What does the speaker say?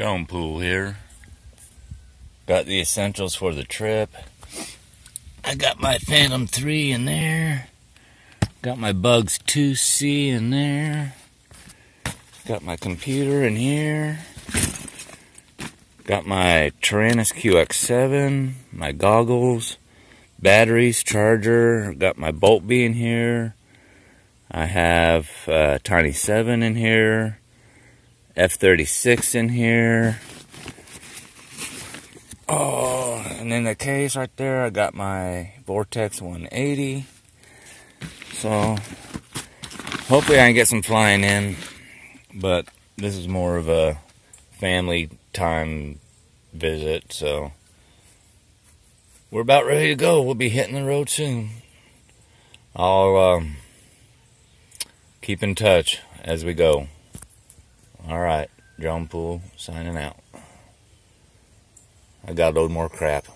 Drone pool here. Got the essentials for the trip. I got my Phantom 3 in there. Got my Bugs 2C in there. Got my computer in here. Got my Taranis QX7, my goggles, batteries, charger. Got my Bolt B in here. I have uh, Tiny 7 in here. F36 in here. Oh, and in the case right there, I got my Vortex 180. So, hopefully I can get some flying in, but this is more of a family time visit, so we're about ready to go. We'll be hitting the road soon. I'll um, keep in touch as we go. All right, Drone Pool signing out. I got a load more crap.